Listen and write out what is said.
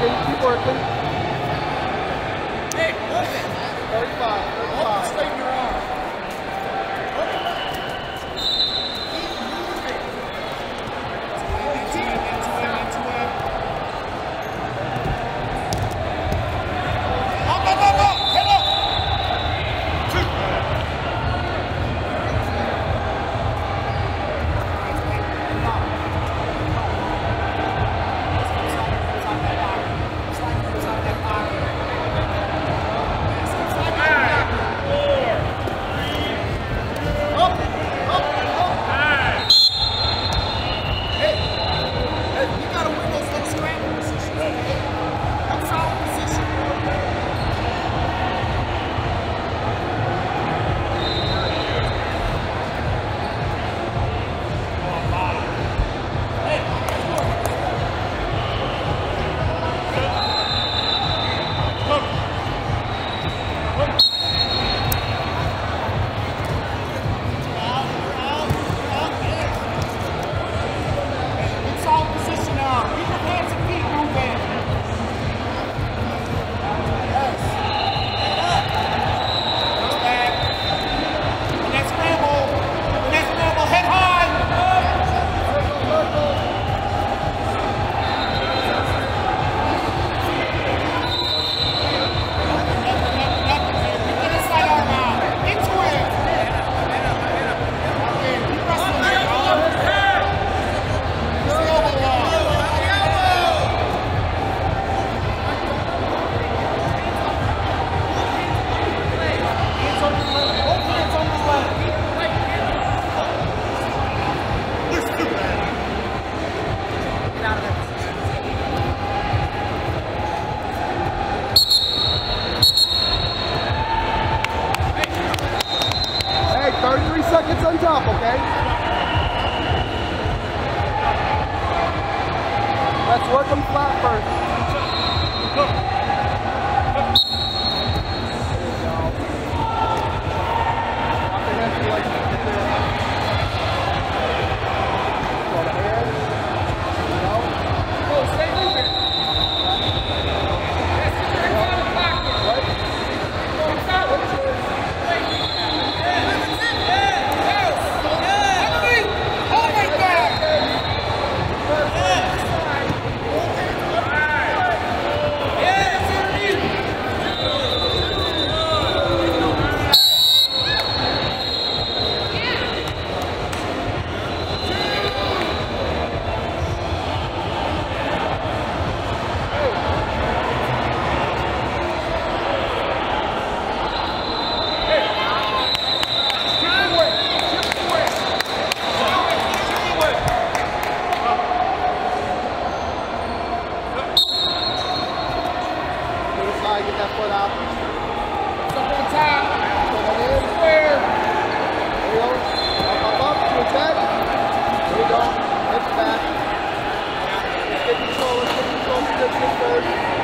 Keep Let's work them flat first. Drop the hands to like Go to hand. Go. To the side, get that foot out. Pull it in. There you go. Up, up, up to his head. There you go. Hips back. Get control. Get control. Get first.